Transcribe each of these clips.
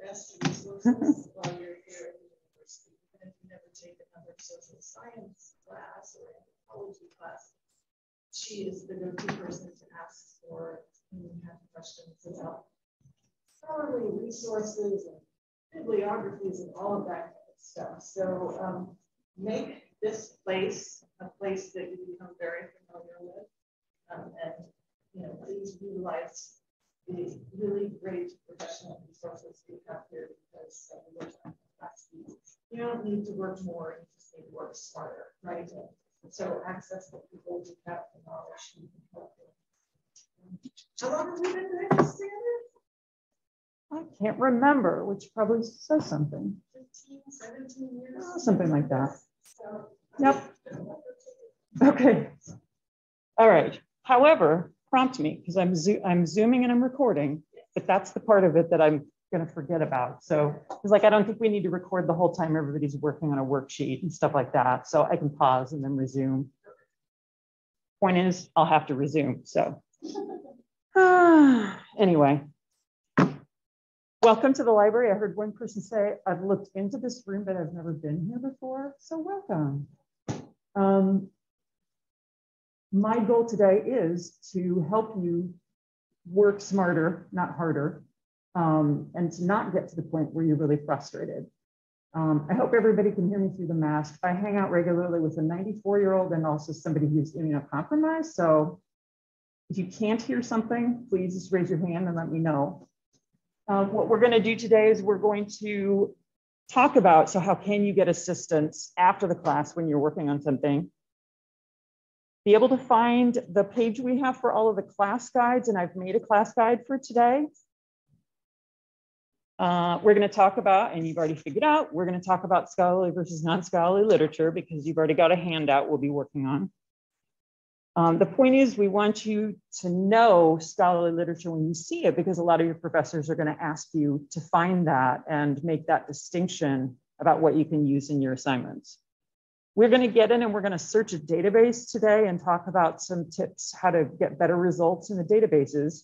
best resources while you're here at the university. Even if you never take another social science class or anthropology class, she is the go-to person to ask for when you have questions about scholarly resources and bibliographies and all of that kind of stuff. So um, make this place a place that you become very familiar with. Um, and you know, please utilize the really great professional resources we have here because uh, you don't need to work more, you just need to work smarter, right? And so access the people who have the knowledge can help. How long have we been doing this together? I can't remember, which probably says something. 15, 17 years? Oh, something like that. So, Yep. Okay. All right. However, prompt me because I'm zo- I'm zooming and I'm recording, but that's the part of it that I'm going to forget about. So it's like I don't think we need to record the whole time everybody's working on a worksheet and stuff like that. So I can pause and then resume. Point is, I'll have to resume. So anyway. Welcome to the library. I heard one person say, I've looked into this room, but I've never been here before. So welcome. Um, my goal today is to help you work smarter, not harder, um, and to not get to the point where you're really frustrated. Um, I hope everybody can hear me through the mask. I hang out regularly with a 94 year old and also somebody who's immunocompromised. So if you can't hear something, please just raise your hand and let me know. Uh, what we're going to do today is we're going to talk about, so how can you get assistance after the class when you're working on something? Be able to find the page we have for all of the class guides, and I've made a class guide for today. Uh, we're going to talk about, and you've already figured out, we're going to talk about scholarly versus non-scholarly literature because you've already got a handout we'll be working on. Um, the point is we want you to know scholarly literature when you see it because a lot of your professors are going to ask you to find that and make that distinction about what you can use in your assignments. We're going to get in and we're going to search a database today and talk about some tips how to get better results in the databases.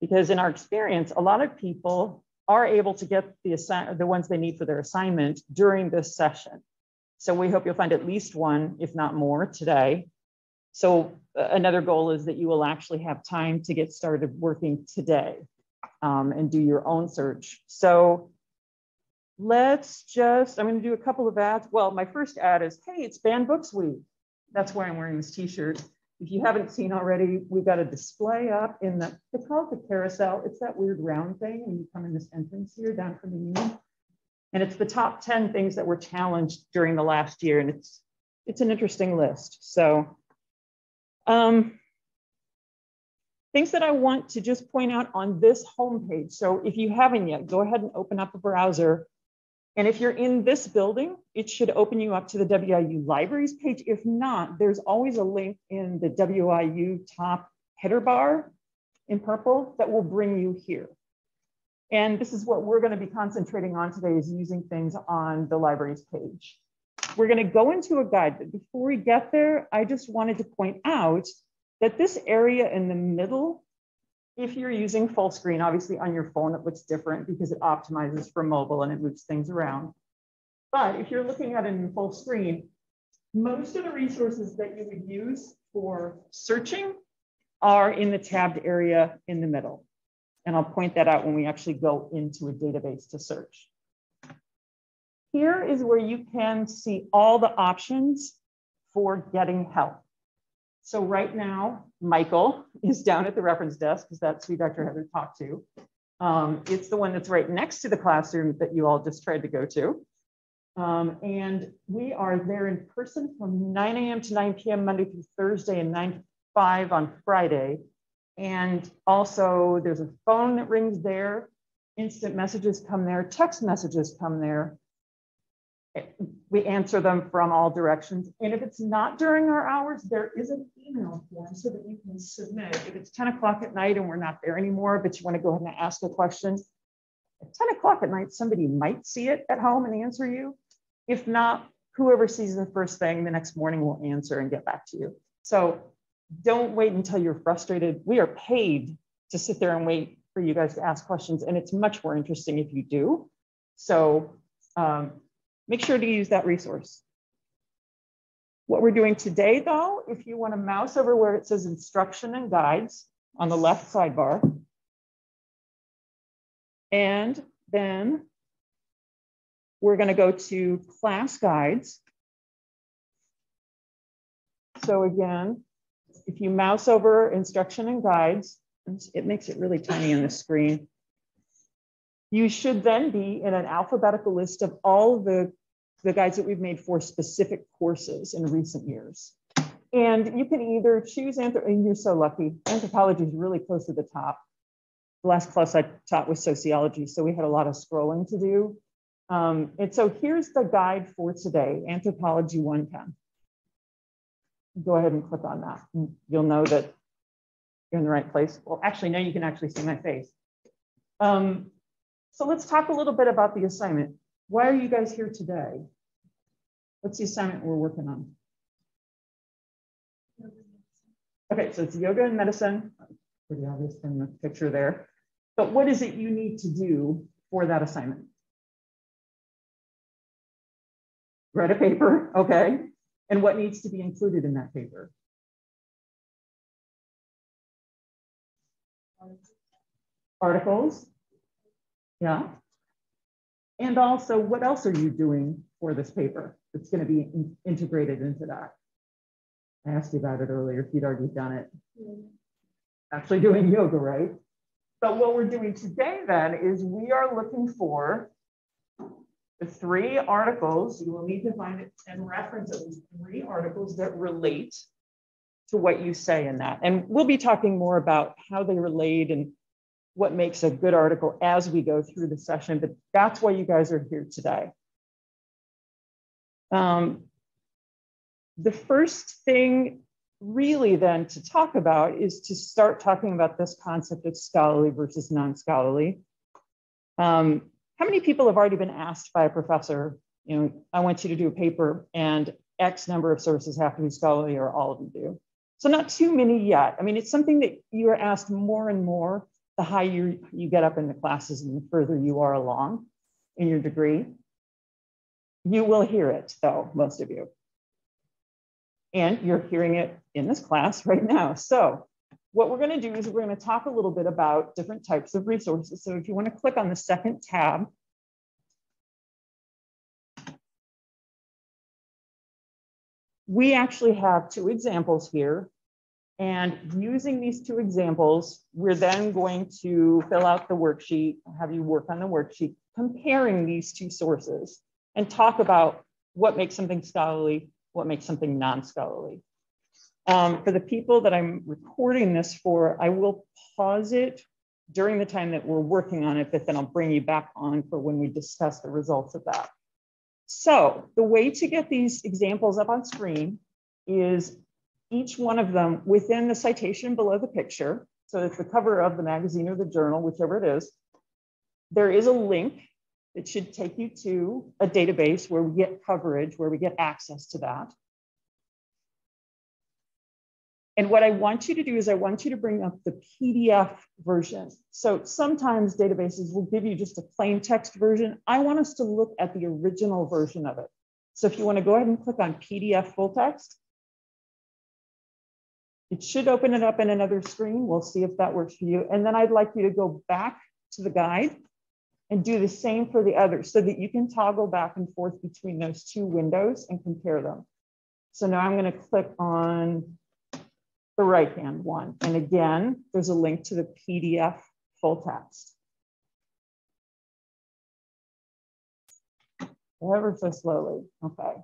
Because in our experience, a lot of people are able to get the, the ones they need for their assignment during this session. So we hope you'll find at least one, if not more, today. So uh, another goal is that you will actually have time to get started working today um, and do your own search. So let's just, I'm gonna do a couple of ads. Well, my first ad is, hey, it's Banned Books Week. That's why I'm wearing this t-shirt. If you haven't seen already, we've got a display up in the, they call it the carousel. It's that weird round thing when you come in this entrance here down from the union. And it's the top 10 things that were challenged during the last year. And it's, it's an interesting list. So um, things that I want to just point out on this homepage. So if you haven't yet, go ahead and open up a browser. And if you're in this building, it should open you up to the WIU libraries page. If not, there's always a link in the WIU top header bar in purple that will bring you here. And this is what we're going to be concentrating on today is using things on the libraries page. We're going to go into a guide, but before we get there, I just wanted to point out that this area in the middle, if you're using full screen, obviously on your phone, it looks different because it optimizes for mobile and it moves things around. But if you're looking at it in full screen, most of the resources that you would use for searching are in the tabbed area in the middle. And I'll point that out when we actually go into a database to search. Here is where you can see all the options for getting help. So right now, Michael is down at the reference desk because that's who Dr. Heather talked to. Um, it's the one that's right next to the classroom that you all just tried to go to. Um, and we are there in person from 9 a.m. to 9 p.m. Monday through Thursday and 9 to 5 on Friday. And also there's a phone that rings there. Instant messages come there, text messages come there we answer them from all directions. And if it's not during our hours, there is an email form so that you can submit. If it's 10 o'clock at night and we're not there anymore, but you want to go ahead and ask a question, at 10 o'clock at night, somebody might see it at home and answer you. If not, whoever sees the first thing the next morning will answer and get back to you. So don't wait until you're frustrated. We are paid to sit there and wait for you guys to ask questions, and it's much more interesting if you do. So um, make sure to use that resource. What we're doing today, though, if you want to mouse over where it says instruction and guides on the left sidebar, and then we're going to go to class guides. So again, if you mouse over instruction and guides, it makes it really tiny on the screen. You should then be in an alphabetical list of all the, the guides that we've made for specific courses in recent years. And you can either choose, and you're so lucky, anthropology is really close to the top. The last class I taught was sociology, so we had a lot of scrolling to do. Um, and so here's the guide for today, Anthropology 110. Go ahead and click on that. You'll know that you're in the right place. Well, actually, now you can actually see my face. Um, so let's talk a little bit about the assignment. Why are you guys here today? What's the assignment we're working on? Okay, so it's yoga and medicine. Pretty obvious from the picture there. But what is it you need to do for that assignment? Write a paper, okay. And what needs to be included in that paper? Articles, yeah. And also, what else are you doing for this paper that's going to be in integrated into that? I asked you about it earlier if you'd already done it. Mm-hmm. Actually doing yoga, right? But what we're doing today then is we are looking for the three articles, you will need to find it and reference at least three articles that relate to what you say in that. And we'll be talking more about how they relate and what makes a good article as we go through the session, but that's why you guys are here today. Um, the first thing really then to talk about is to start talking about this concept of scholarly versus non-scholarly. Um, how many people have already been asked by a professor, you know, I want you to do a paper and X number of sources have to be scholarly or all of them do. So not too many yet. I mean, it's something that you are asked more and more the higher you, get up in the classes and the further you are along in your degree. You will hear it though, most of you. And you're hearing it in this class right now. So what we're going to do is we're going to talk a little bit about different types of resources. So if you want to click on the second tab, we actually have two examples here. And using these two examples, we're then going to fill out the worksheet, have you work on the worksheet, comparing these two sources and talk about what makes something scholarly, what makes something non-scholarly. Um, for the people that I'm recording this for, I will pause it during the time that we're working on it, but then I'll bring you back on for when we discuss the results of that. So the way to get these examples up on screen is each one of them within the citation below the picture. So it's the cover of the magazine or the journal, whichever it is. There is a link that should take you to a database where we get coverage, where we get access to that. And what I want you to do is I want you to bring up the PDF version. So sometimes databases will give you just a plain text version. I want us to look at the original version of it. So if you want to go ahead and click on PDF full text, it should open it up in another screen. We'll see if that works for you. And then I'd like you to go back to the guide and do the same for the others so that you can toggle back and forth between those two windows and compare them. So now I'm going to click on the right-hand one. And again, there's a link to the PDF full text. Ever so slowly, okay.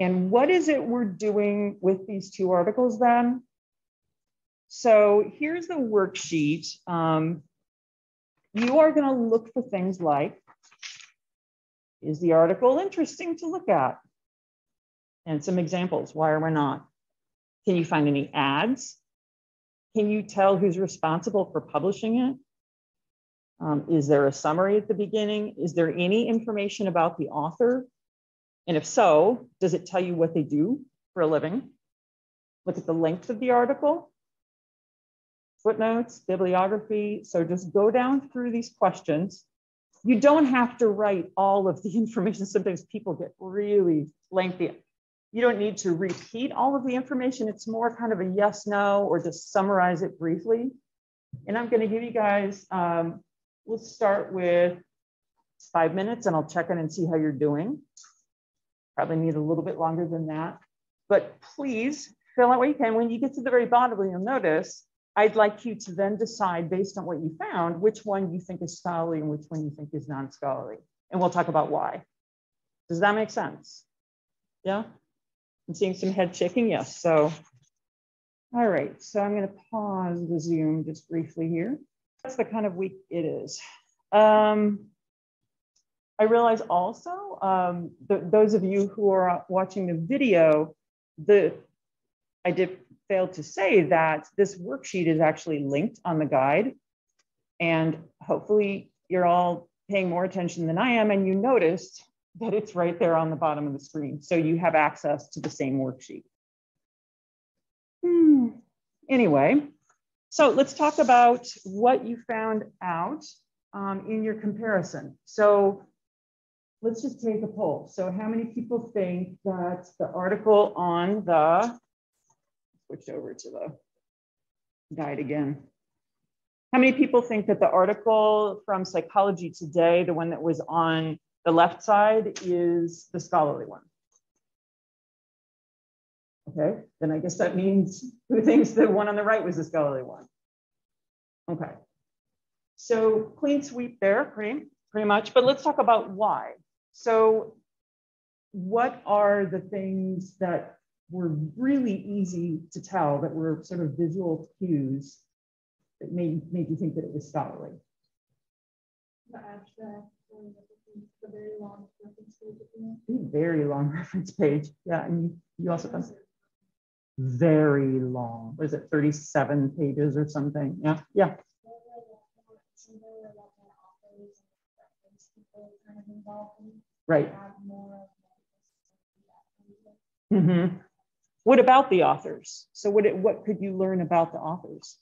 And what is it we're doing with these two articles then? So here's the worksheet. Um, you are gonna look for things like, is the article interesting to look at? And some examples, why or why not? Can you find any ads? Can you tell who's responsible for publishing it? Um, is there a summary at the beginning? Is there any information about the author? And if so, does it tell you what they do for a living? Look at the length of the article. footnotes, bibliography. So just go down through these questions. You don't have to write all of the information. Sometimes people get really lengthy. You don't need to repeat all of the information. It's more kind of a yes, no, or just summarize it briefly. And I'm gonna give you guys, um, we'll start with five minutes and I'll check in and see how you're doing. Probably need a little bit longer than that. But please fill out what you can. When you get to the very bottom, you'll notice I'd like you to then decide based on what you found, which one you think is scholarly and which one you think is non-scholarly. And we'll talk about why. Does that make sense? Yeah? I'm seeing some head shaking, yes. So, all right, so I'm gonna pause the Zoom just briefly here. That's the kind of week it is. Um, I realize also, um, those of you who are watching the video, the I did fail to say that this worksheet is actually linked on the guide. And hopefully you're all paying more attention than I am and you noticed that it's right there on the bottom of the screen. So you have access to the same worksheet. Hmm. Anyway, so let's talk about what you found out um, in your comparison. So let's just take a poll. So how many people think that the article on the switch over to the guide again. How many people think that the article from Psychology Today, the one that was on the left side, is the scholarly one? Okay, then I guess that means who thinks the one on the right was the scholarly one? Okay, so clean sweep there, pretty, pretty much, but let's talk about why. So what are the things that were really easy to tell that were sort of visual cues that made, made you think that it was scholarly. The abstract, the very long reference page. Very long reference page. Yeah, and you, you also found very long. Was it 37 pages or something? Yeah, yeah. Right. Mm-hmm. What about the authors? So what, what could you learn about the authors?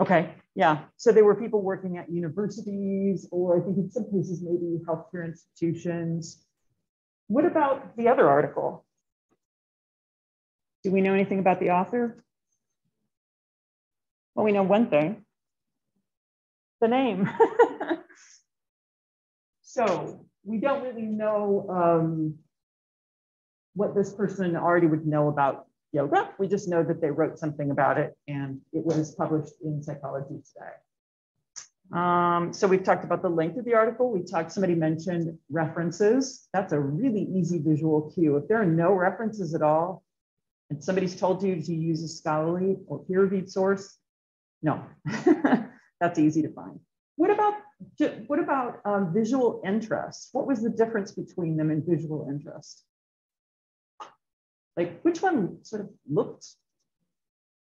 Okay, yeah. So they were people working at universities, or I think in some cases, maybe healthcare institutions. What about the other article? Do we know anything about the author? Well, we know one thing the name. So we don't really know um, what this person already would know about yoga. We just know that they wrote something about it and it was published in Psychology Today. Um, so we've talked about the length of the article. We talked, somebody mentioned references. That's a really easy visual cue. If there are no references at all, and somebody's told you to use a scholarly or peer-reviewed source, no, that's easy to find. What about what about um, visual interest? What was the difference between them and visual interest? Like which one sort of looked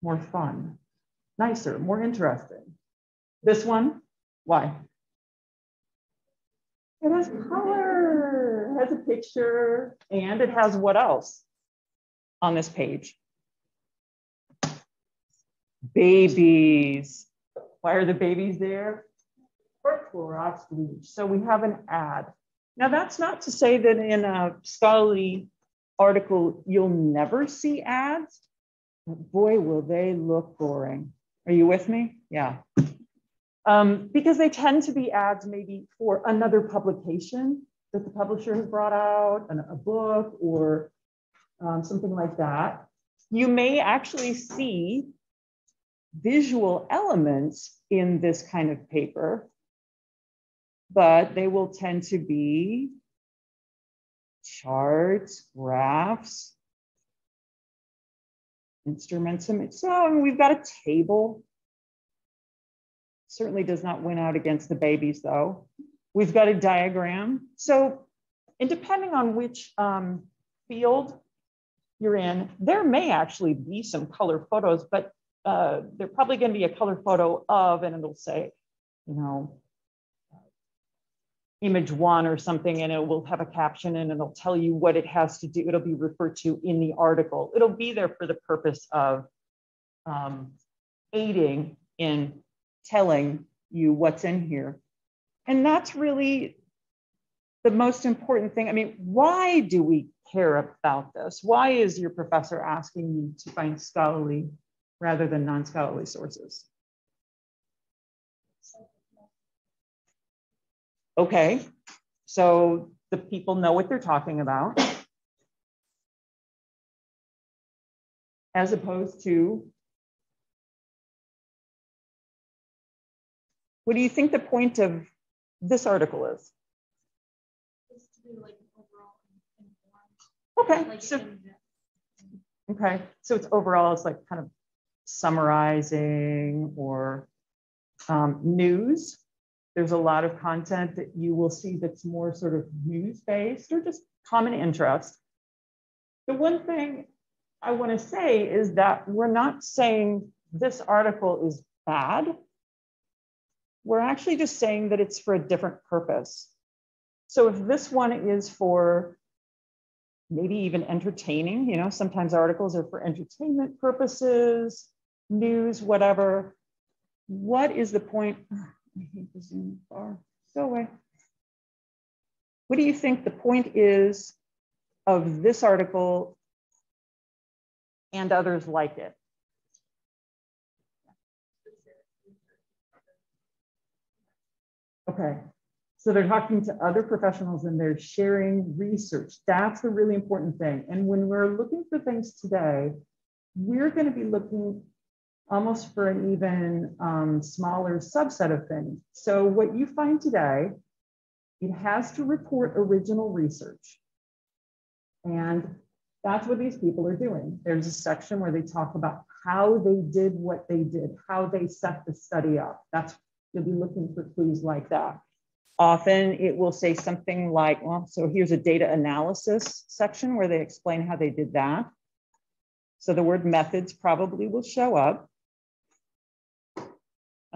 more fun, nicer, more interesting? This one, why? It has color, it has a picture, and it has what else on this page? Babies. Why are the babies there? For Clorox bleach. So we have an ad. Now that's not to say that in a scholarly article, you'll never see ads, but boy, will they look boring. Are you with me? Yeah. Um, because they tend to be ads maybe for another publication that the publisher has brought out, an, a book or um, something like that. You may actually see visual elements in this kind of paper but they will tend to be charts, graphs, instruments. And so we've got a table. Certainly does not win out against the babies though. We've got a diagram. So and depending on which um, field you're in, there may actually be some color photos, but uh, they're probably going to be a color photo of, and it'll say, you know, image one or something and it will have a caption and it'll tell you what it has to do. It'll be referred to in the article. It'll be there for the purpose of um, aiding in telling you what's in here. And that's really the most important thing. I mean, why do we care about this? Why is your professor asking you to find scholarly rather than non-scholarly sources? Okay, so the people know what they're talking about. As opposed to, what do you think the point of this article is? Okay, so, okay, so it's overall, it's like kind of summarizing or um, news. There's a lot of content that you will see that's more sort of news-based or just common interest. The one thing I want to say is that we're not saying this article is bad. We're actually just saying that it's for a different purpose. So if this one is for maybe even entertaining, you know, sometimes articles are for entertainment purposes, news, whatever. What is the point? Ah, I hate the Zoom bar. Go away. What do you think the point is of this article and others like it? Okay, so they're talking to other professionals and they're sharing research. That's the really important thing. And when we're looking for things today, we're going to be looking almost for an even um, smaller subset of things. So what you find today, it has to report original research. And that's what these people are doing. There's a section where they talk about how they did what they did, how they set the study up. That's, you'll be looking for clues like that. Often it will say something like, well, so here's a data analysis section where they explain how they did that. So the word methods probably will show up.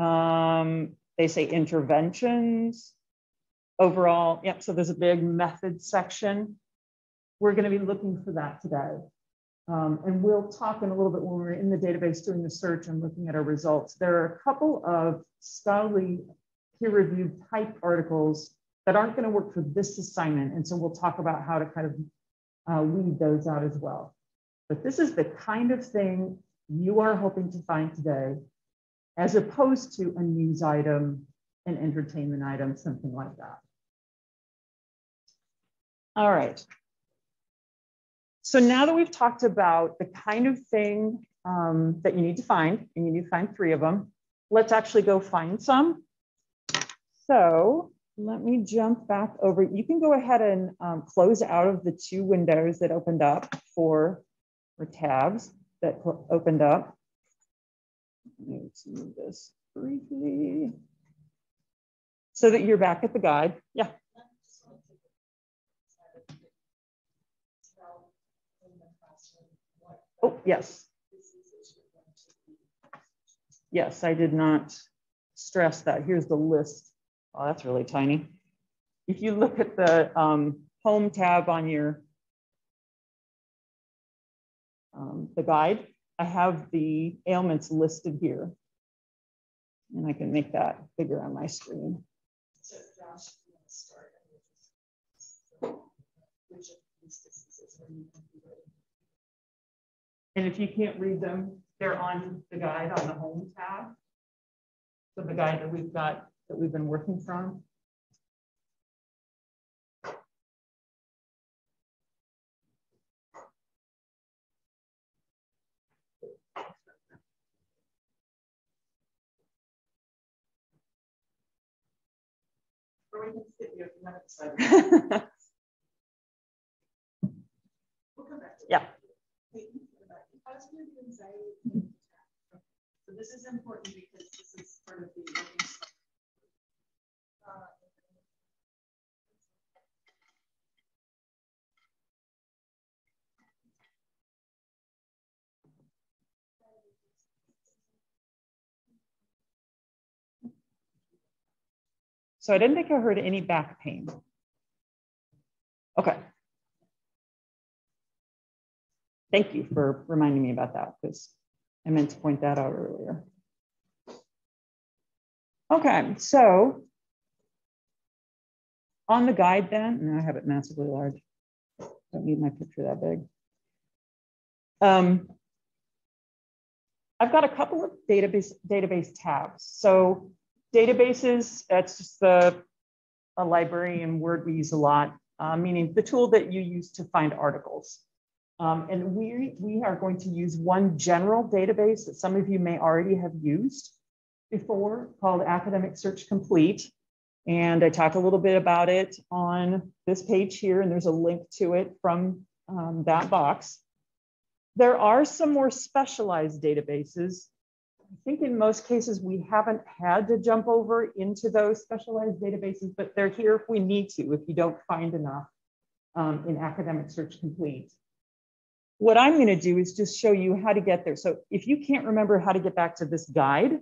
Um, they say interventions. Overall, yep, so there's a big method section. We're going to be looking for that today. Um, and we'll talk in a little bit when we're in the database doing the search and looking at our results. There are a couple of scholarly peer-reviewed type articles that aren't going to work for this assignment. And so we'll talk about how to kind of uh, weed those out as well. But this is the kind of thing you are hoping to find today as opposed to a news item, an entertainment item, something like that. All right. So now that we've talked about the kind of thing um, that you need to find, and you need to find three of them, let's actually go find some. So let me jump back over. You can go ahead and um, close out of the two windows that opened up for, or tabs that opened up. Let's move this briefly so that you're back at the guide. Yeah. Oh, yes. Yes, I did not stress that. Here's the list. Oh, that's really tiny. If you look at the um, home tab on your um, the guide, I have the ailments listed here. And I can make that bigger on my screen. And if you can't read them, they're on the guide on the home tab. So the guide that we've got that we've been working from. Or we can skip you if you haven't decided. yeah. So this is important because this is part of the So I didn't think I heard any back pain. Okay. Thank you for reminding me about that because I meant to point that out earlier. Okay, so on the guide then, and I have it massively large. Don't need my picture that big. Um, I've got a couple of database database tabs. So databases, that's just the a library and word we use a lot, uh, meaning the tool that you use to find articles. Um, and we, we are going to use one general database that some of you may already have used before called Academic Search Complete. And I talk a little bit about it on this page here, and there's a link to it from um, that box. There are some more specialized databases. I think in most cases, we haven't had to jump over into those specialized databases, but they're here if we need to, if you don't find enough um, in Academic Search Complete. What I'm gonna do is just show you how to get there. So if you can't remember how to get back to this guide,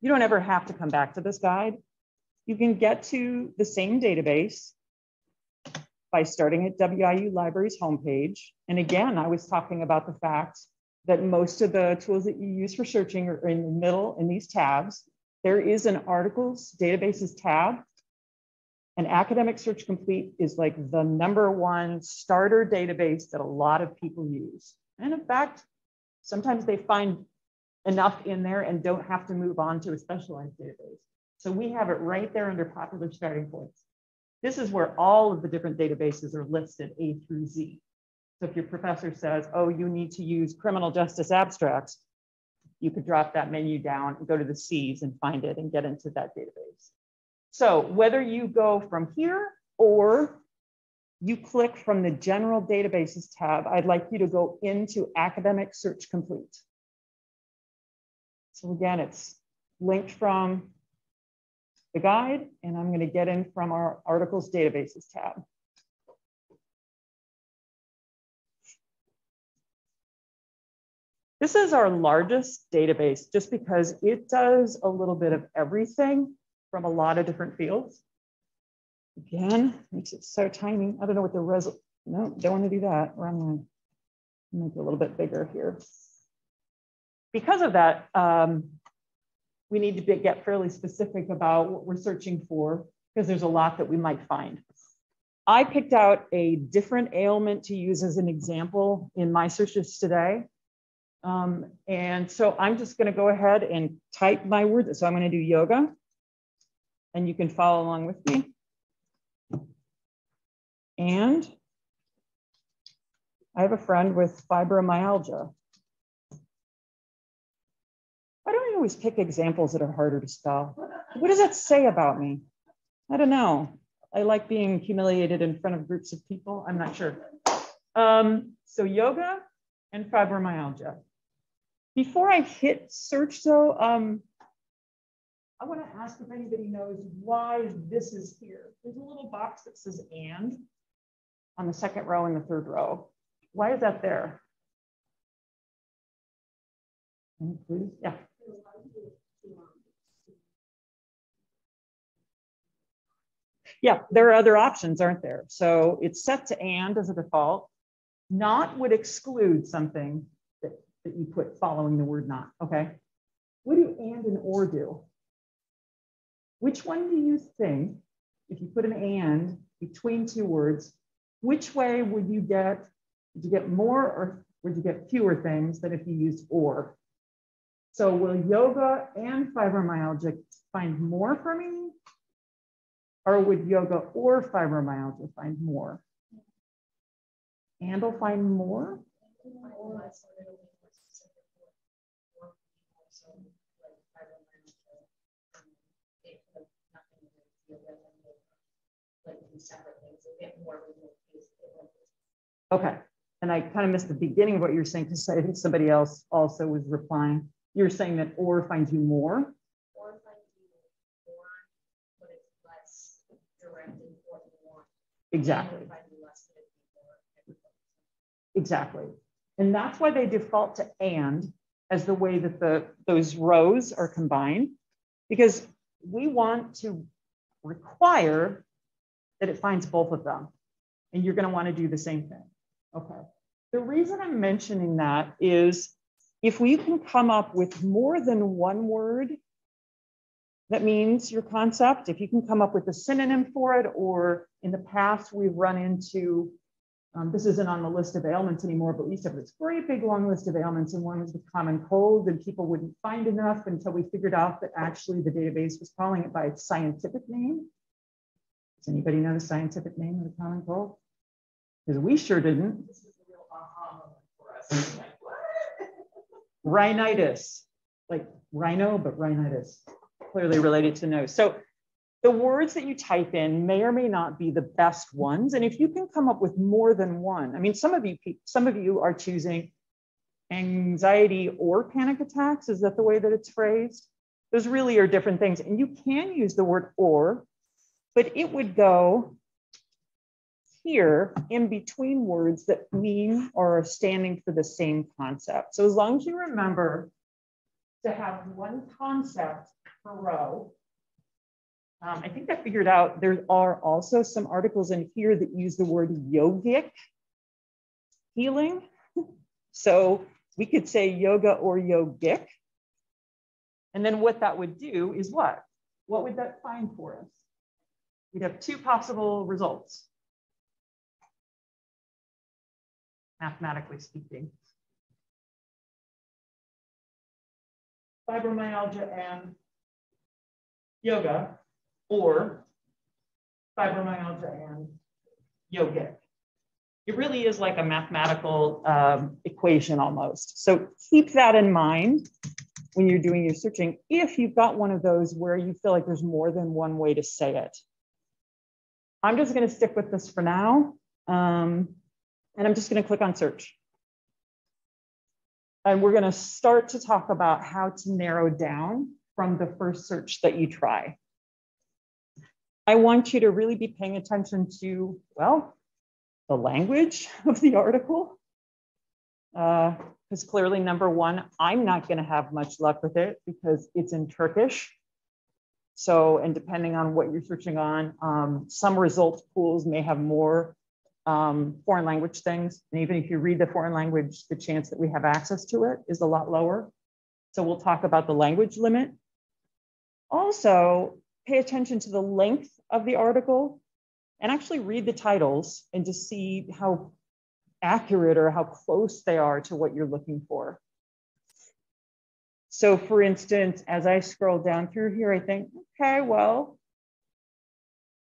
you don't ever have to come back to this guide. You can get to the same database by starting at WIU Libraries homepage. And again, I was talking about the fact that most of the tools that you use for searching are in the middle in these tabs. There is an articles databases tab. And Academic Search Complete is like the number one starter database that a lot of people use. And in fact, sometimes they find enough in there and don't have to move on to a specialized database. So we have it right there under popular starting points. This is where all of the different databases are listed A through Z. So if your professor says, oh, you need to use criminal justice abstracts, you could drop that menu down and go to the C's and find it and get into that database. So whether you go from here or you click from the general databases tab, I'd like you to go into academic search complete. So again, it's linked from the guide, and I'm going to get in from our articles databases tab. This is our largest database just because it does a little bit of everything from a lot of different fields. Again, makes it so tiny. I don't know what the res, no, don't want to do that. Wrong one. Make it a little bit bigger here. Because of that, um, we need to be, get fairly specific about what we're searching for because there's a lot that we might find. I picked out a different ailment to use as an example in my searches today. Um, and so I'm just going to go ahead and type my word. So I'm going to do yoga and you can follow along with me. And I have a friend with fibromyalgia. Why don't I always pick examples that are harder to spell? What does that say about me? I don't know. I like being humiliated in front of groups of people. I'm not sure. Um, so yoga and fibromyalgia. Before I hit search though, um, I want to ask if anybody knows why this is here. There's a little box that says and on the second row and the third row. Why is that there? Yeah. Yeah, there are other options, aren't there? So it's set to and as a default. Not would exclude something that, you put following the word not, okay? What do and and or do? Which one do you think, if you put an and between two words, which way would you get, would you get more or would you get fewer things than if you used or? So will yoga and fibromyalgia find more for me? Or would yoga or fibromyalgia find more? And will find more? Okay, and I kind of missed the beginning of what you're saying because I think somebody else also was replying. You're saying that or finds you more? Or finds you more, but it's less direct and what you want. Exactly. Exactly. And that's why they default to and as the way that the those rows are combined, because we want to require that it finds both of them. And you're going to want to do the same thing. Okay. The reason I'm mentioning that is if we can come up with more than one word that means your concept, if you can come up with a synonym for it, or in the past we've run into, um, this isn't on the list of ailments anymore, but we used to have this great big long list of ailments, and one was the common cold, and people wouldn't find enough until we figured out that actually the database was calling it by its scientific name. Does anybody know the scientific name of the common cold? Because we sure didn't. This is a real aha moment for us. Like. Rhinitis, like rhino, but rhinitis, clearly related to nose. So the words that you type in may or may not be the best ones. And if you can come up with more than one, I mean, some of you, some of you are choosing anxiety or panic attacks. Is that the way that it's phrased? Those really are different things. And you can use the word or, but it would go here in between words that mean or are standing for the same concept. So as long as you remember to have one concept per row, um, I think I figured out there are also some articles in here that use the word yogic healing. So we could say yoga or yogic. And then what that would do is what? What would that find for us? We'd have two possible results. mathematically speaking. Fibromyalgia and yoga, or fibromyalgia and yogic. It really is like a mathematical um, equation almost. So keep that in mind when you're doing your searching, if you've got one of those where you feel like there's more than one way to say it. I'm just gonna stick with this for now. Um, and I'm just going to click on search. And we're going to start to talk about how to narrow down from the first search that you try. I want you to really be paying attention to, well, the language of the article. Because uh, clearly, number one, I'm not going to have much luck with it because it's in Turkish. So, and depending on what you're searching on, um, some results pools may have more um, foreign language things. And even if you read the foreign language, the chance that we have access to it is a lot lower. So we'll talk about the language limit. Also, pay attention to the length of the article and actually read the titles and just see how accurate or how close they are to what you're looking for. So for instance, as I scroll down through here, I think, okay, well,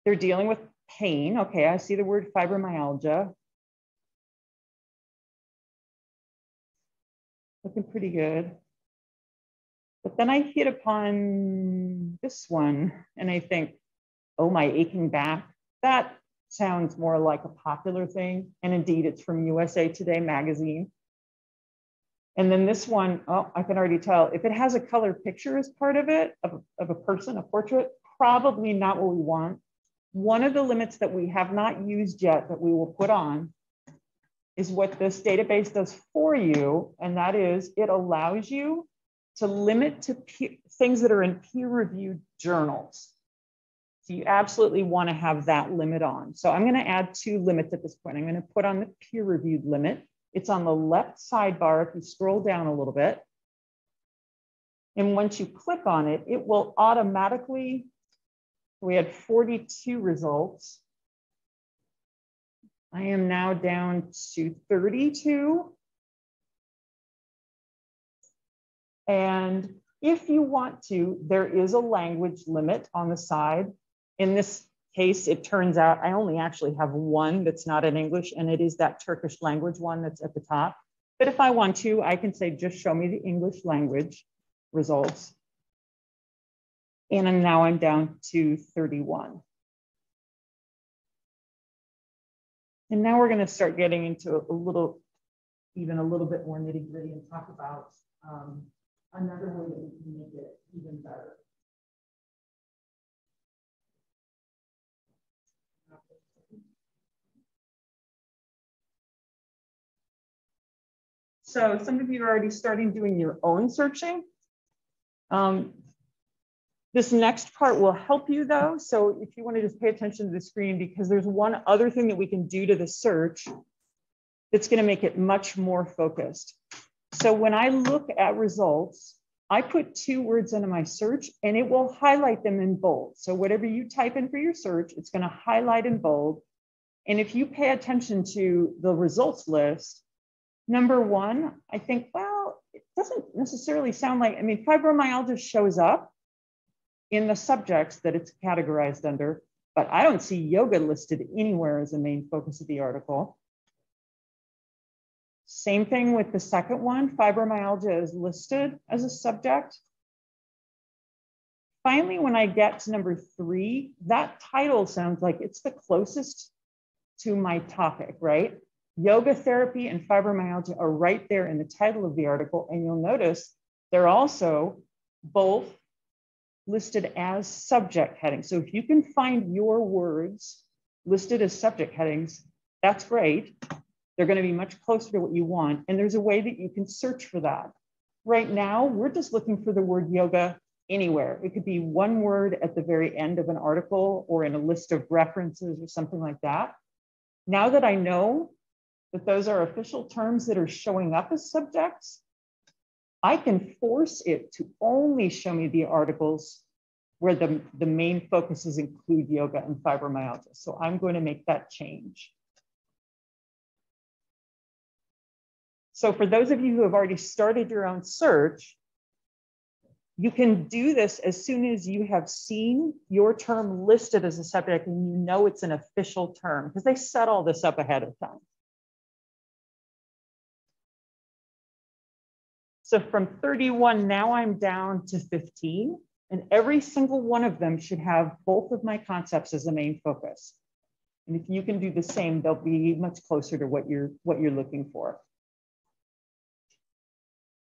they're dealing with pain. Okay, I see the word fibromyalgia. Looking pretty good. But then I hit upon this one and I think, oh, my aching back. That sounds more like a popular thing. And indeed, it's from USA Today magazine. And then this one, oh, I can already tell if it has a color picture as part of it, of, of a person, a portrait, probably not what we want. One of the limits that we have not used yet that we will put on is what this database does for you. And that is it allows you to limit to things that are in peer reviewed journals. So you absolutely want to have that limit on. So I'm going to add two limits at this point. I'm going to put on the peer reviewed limit. It's on the left sidebar. If you scroll down a little bit, and once you click on it, it will automatically we had 42 results. I am now down to 32. And if you want to, there is a language limit on the side. In this case, it turns out I only actually have one that's not in English, and it is that Turkish language one that's at the top. But if I want to, I can say, just show me the English language results. And now I'm down to 31. And now we're going to start getting into a little, even a little bit more nitty gritty and talk about um, another way that we can make it even better. So some of you are already starting doing your own searching. Um, This next part will help you though. So if you want to just pay attention to the screen, because there's one other thing that we can do to the search that's going to make it much more focused. So when I look at results, I put two words into my search and it will highlight them in bold. So whatever you type in for your search, it's going to highlight in bold. And if you pay attention to the results list, number one, I think, well, it doesn't necessarily sound like, I mean, fibromyalgia shows up in the subjects that it's categorized under, but I don't see yoga listed anywhere as a main focus of the article. Same thing with the second one, fibromyalgia is listed as a subject. Finally, when I get to number three, that title sounds like it's the closest to my topic, right? Yoga therapy and fibromyalgia are right there in the title of the article. And you'll notice they're also both listed as subject headings. So if you can find your words listed as subject headings, that's great. They're going to be much closer to what you want. And there's a way that you can search for that. Right now, we're just looking for the word yoga anywhere. It could be one word at the very end of an article or in a list of references or something like that. Now that I know that those are official terms that are showing up as subjects, I can force it to only show me the articles where the, the main focuses include yoga and fibromyalgia. So I'm going to make that change. So for those of you who have already started your own search, you can do this as soon as you have seen your term listed as a subject and you know it's an official term because they set all this up ahead of time. So from 31, now I'm down to 15 and every single one of them should have both of my concepts as the main focus. And if you can do the same, they'll be much closer to what you're, what you're looking for.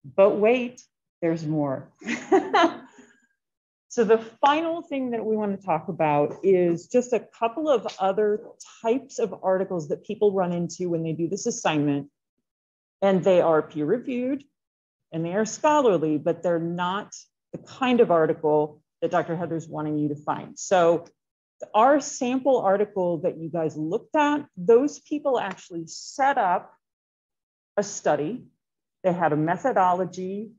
But wait, there's more. so the final thing that we want to talk about is just a couple of other types of articles that people run into when they do this assignment. And they are peer reviewed and they are scholarly, but they're not the kind of article that Dr. Heather's wanting you to find. So our sample article that you guys looked at, those people actually set up a study they had a methodology.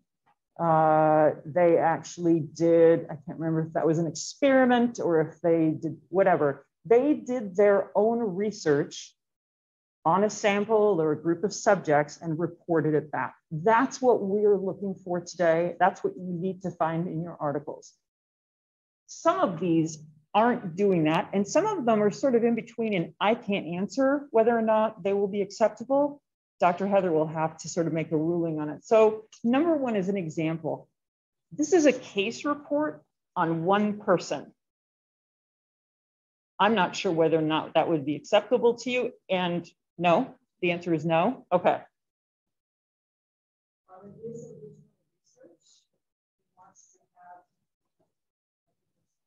Uh, they actually did, I can't remember if that was an experiment or if they did whatever. They did their own research on a sample or a group of subjects and reported it back. That's what we're looking for today. That's what you need to find in your articles. Some of these aren't doing that, and some of them are sort of in between, and I can't answer whether or not they will be acceptable. Dr. Heather will have to sort of make a ruling on it. So number one is an example. This is a case report on one person. I'm not sure whether or not that would be acceptable to you. And no, the answer is no. Okay.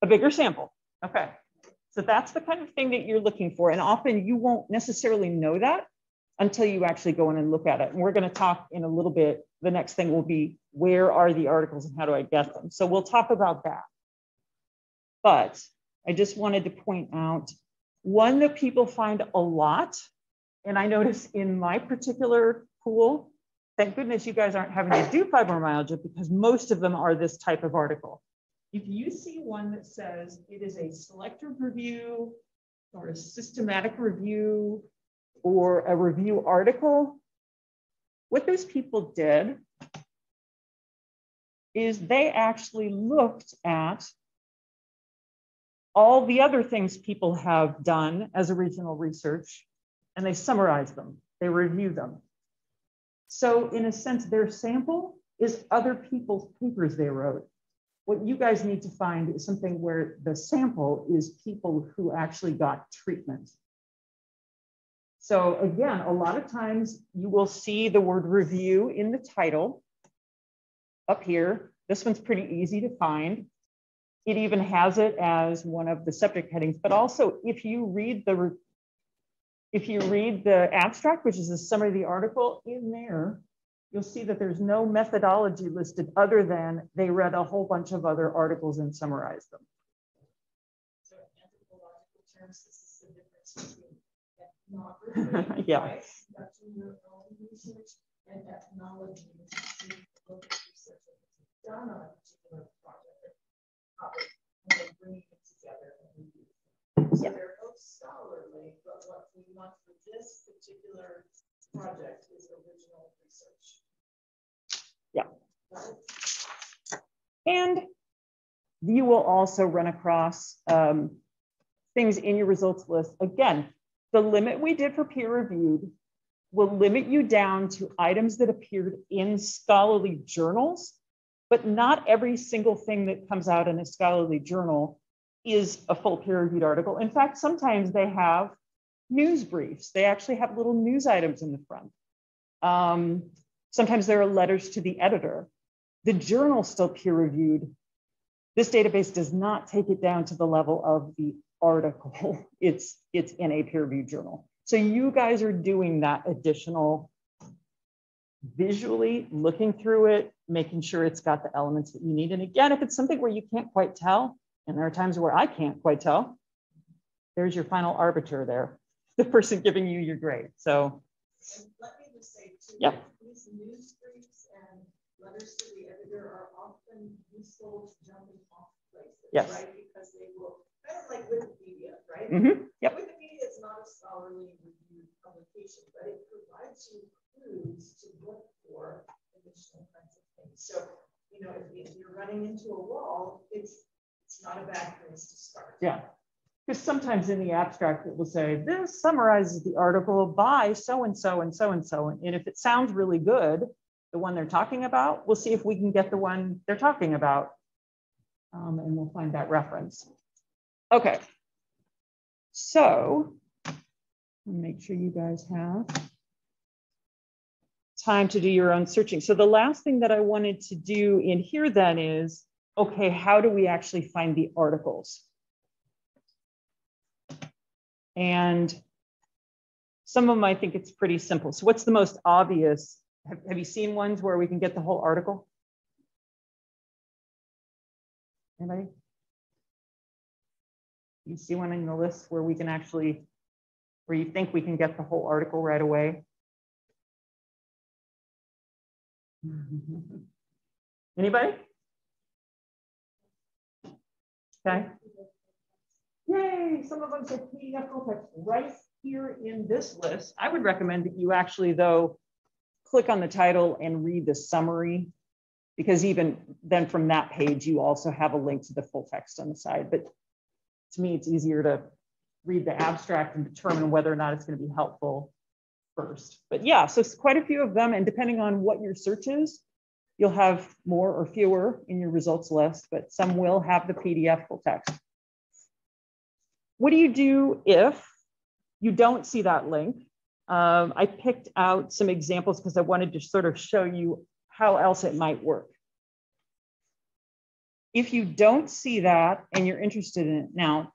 A bigger sample. Okay. So that's the kind of thing that you're looking for. And often you won't necessarily know that until you actually go in and look at it. And we're going to talk in a little bit. The next thing will be where are the articles and how do I get them? So we'll talk about that. But I just wanted to point out one that people find a lot. And I notice in my particular pool, thank goodness you guys aren't having to do fibromyalgia because most of them are this type of article. If you see one that says it is a selective review or a systematic review or a review article, what those people did is they actually looked at all the other things people have done as original research and they summarize them, they review them. So in a sense, their sample is other people's papers they wrote. What you guys need to find is something where the sample is people who actually got treatment. So again, a lot of times you will see the word review in the title up here. This one's pretty easy to find. It even has it as one of the subject headings, but also if you read the if you read the abstract, which is the summary of the article in there, you'll see that there's no methodology listed other than they read a whole bunch of other articles and summarized them. So in anthropological terms, this is the difference between ethnography, Yeah. right? Conducting your own research and ethnology, which is the look at research that was done on a particular project or topic, and then bringing it together and review. So Yeah. they're both scholarly, but what we want for this particular project is original research. Yeah. Right? And you will also run across um, things in your results list. Again, the limit we did for peer reviewed will limit you down to items that appeared in scholarly journals, but not every single thing that comes out in a scholarly journal is a full peer reviewed article. In fact, sometimes they have news briefs. They actually have little news items in the front. Um, sometimes there are letters to the editor. The journal still peer reviewed. This database does not take it down to the level of the article. It's, it's in a peer reviewed journal. So you guys are doing that additional visually looking through it, making sure it's got the elements that you need. And again, if it's something where you can't quite tell, and there are times where I can't quite tell, there's your final arbiter there, the person giving you your grade. So And let me just say too. Yeah. These news briefs and letters to the editor are often useful jumping off places. Yes. Right, because they will, kind of like Wikipedia, right? mhm, yep, Wikipedia is not a scholarly reviewed publication, but it provides you clues to look for additional kinds of things. So, you know, if, if you're running into a wall, it's, it's not a bad place to start. yeah. Because sometimes in the abstract, it will say, this summarizes the article by so-and-so and so-and-so. And if it sounds really good, the one they're talking about, we'll see if we can get the one they're talking about. Um, and we'll find that reference. Okay. So make sure you guys have time to do your own searching. So the last thing that I wanted to do in here then is, okay, how do we actually find the articles? And some of them, I think it's pretty simple. So what's the most obvious? Have, have you seen ones where we can get the whole article? Anybody? You see one in the list where we can actually, where you think we can get the whole article right away? Anybody? Okay. Yay, some of them say PDF full text right here in this list. I would recommend that you actually, though, click on the title and read the summary, because even then from that page, you also have a link to the full text on the side. But to me, it's easier to read the abstract and determine whether or not it's going to be helpful first. But yeah, so quite a few of them, and depending on what your search is, you'll have more or fewer in your results list, but some will have the PDF full text. What do you do if you don't see that link? Um, I picked out some examples because I wanted to sort of show you how else it might work. If you don't see that and you're interested in it now,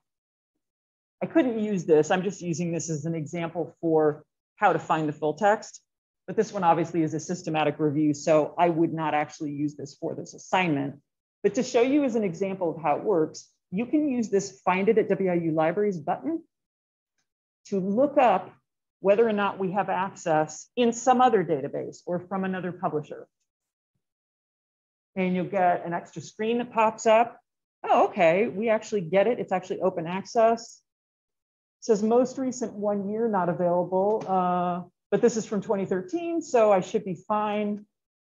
I couldn't use this. I'm just using this as an example for how to find the full text. But this one obviously is a systematic review, so I would not actually use this for this assignment. But to show you as an example of how it works, you can use this find it at WIU libraries button to look up whether or not we have access in some other database or from another publisher. And you'll get an extra screen that pops up. Oh, okay, we actually get it. It's actually open access. It says most recent one year not available, uh, but this is from 2013, so I should be fine.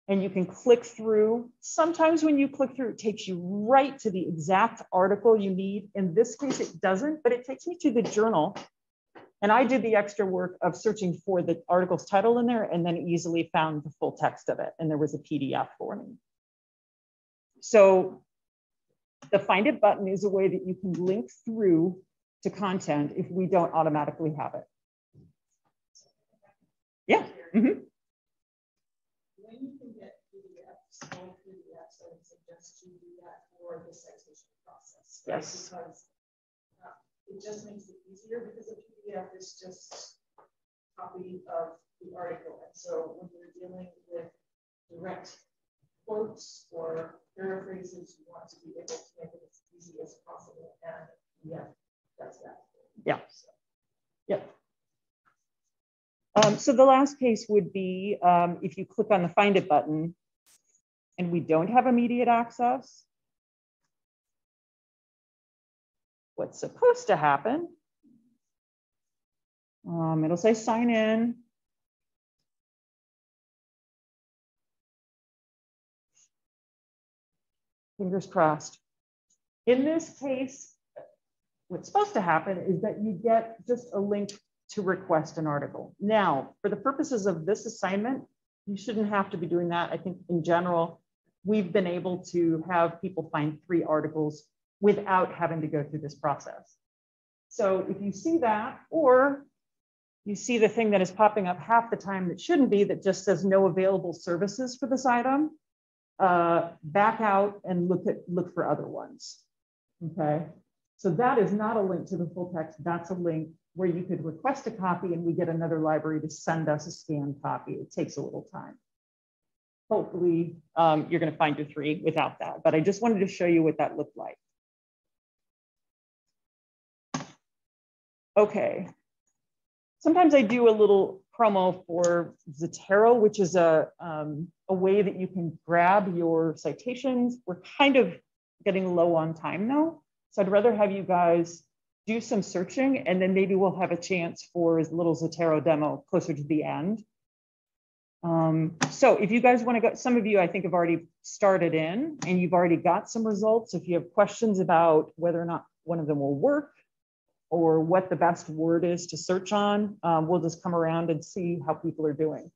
And you can click through. Sometimes when you click through, it takes you right to the exact article you need. In this case, it doesn't, but it takes me to the journal. And I did the extra work of searching for the article's title in there and then easily found the full text of it. And there was a PDF for me. So the find it button is a way that you can link through to content if we don't automatically have it. Yeah. mhm. When you can get PDFs, full PDFs, I would suggest you do that for the citation process. right? Yes. Because uh, it just makes it easier because a PDF is just a copy of the article. And so when you're dealing with direct quotes or paraphrases, you want to be able to make it as easy as possible. And yeah, that's that. Yeah. Yep. Um, so the last case would be um, if you click on the Find It button and we don't have immediate access. What's supposed to happen? Um, it'll say sign in. Fingers crossed. In this case, what's supposed to happen is that you get just a link to request an article. Now, for the purposes of this assignment, you shouldn't have to be doing that. I think in general, we've been able to have people find three articles without having to go through this process. So if you see that, or you see the thing that is popping up half the time that shouldn't be, that just says no available services for this item, uh, back out and look at look for other ones. Okay, so that is not a link to the full text. That's a link where you could request a copy and we get another library to send us a scanned copy. It takes a little time. Hopefully um, you're gonna find your three without that, but I just wanted to show you what that looked like. Okay. Sometimes I do a little promo for Zotero, which is a, um, a way that you can grab your citations. We're kind of getting low on time though. So I'd rather have you guys do some searching and then maybe we'll have a chance for a little Zotero demo closer to the end. Um, so if you guys want to go, some of you I think have already started in and you've already got some results. If you have questions about whether or not one of them will work or what the best word is to search on, um, we'll just come around and see how people are doing.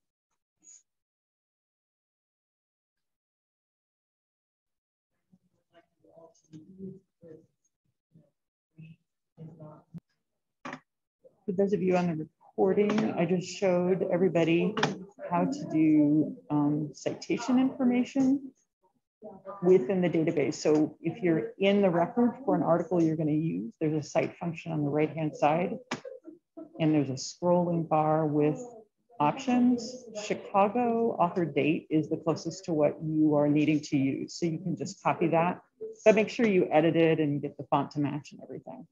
For those of you on the recording, I just showed everybody how to do um, citation information within the database. So if you're in the record for an article you're going to use, there's a cite function on the right hand side, and there's a scrolling bar with options. Chicago author date is the closest to what you are needing to use. So you can just copy that, but make sure you edit it and get the font to match and everything.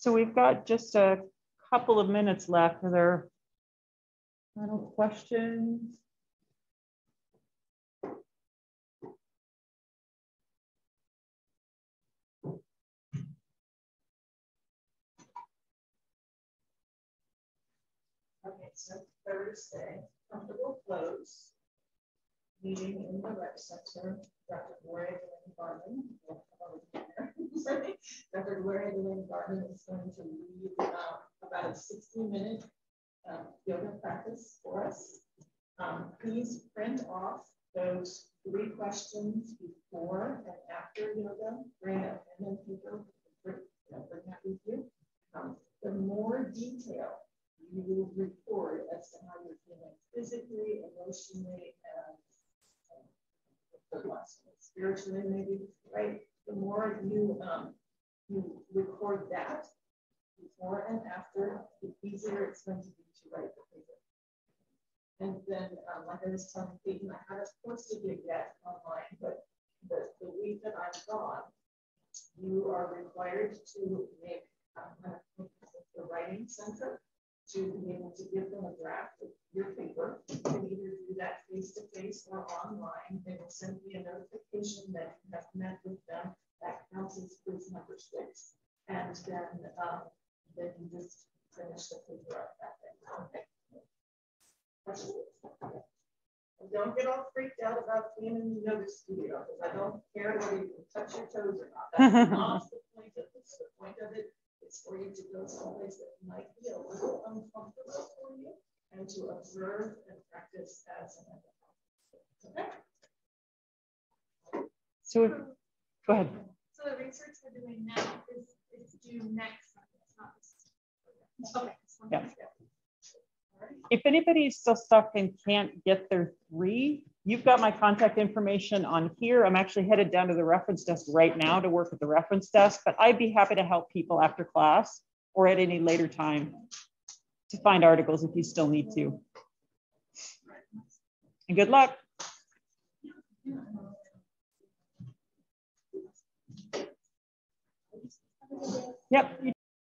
So we've got just a couple of minutes left. Are there final questions? Okay, so Thursday, comfortable clothes. Meeting in the rec center, Dr. Gloria Lynn Garman. Dr. Is going to lead uh, about a 60 minute um, yoga practice for us. Um, please print off those three questions before and after yoga. Bring a pen and paper, bring, bring that with you. Um, the more detail you will record as to how you're feeling physically, emotionally, and spiritually, maybe, right? The more you um, you record that, before and after, the easier it's going to be to write the paper. And then, um, like I was telling Peyton, I haven't posted it yet online, but the, the week that I'm gone, you are required to make um, the writing center to be able to give them a draft of your paper. You can either do that face to face or online. They will send me a notification that you have met with them. That counts as quiz number six. And then um, then you just finish the paper up that day. Okay. Don't get all freaked out about being in the yoga studio because I don't care whether you can touch your toes or not. That's not the point of it. The point of it is for you to go someplace that might be a little uncomfortable for you and to observe and practice as an Okay. So, go ahead. So the research we're doing now is, is due next Okay. Yeah. If anybody is still stuck and can't get their three, you've got my contact information on here. I'm actually headed down to the reference desk right now to work at the reference desk, but I'd be happy to help people after class or at any later time to find articles if you still need to. And good luck. Yep.